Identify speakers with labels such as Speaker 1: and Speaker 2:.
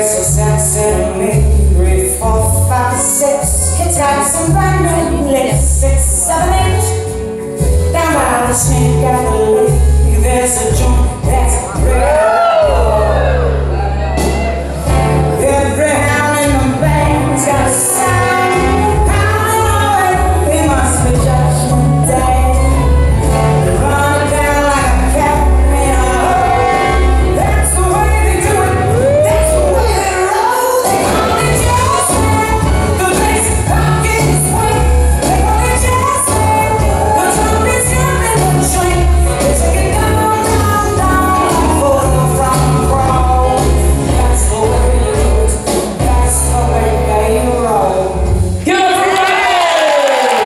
Speaker 1: There's a sense in me, three, four, five, six. Kids got some brand new lips, six, seven, eight. Down by the sneak,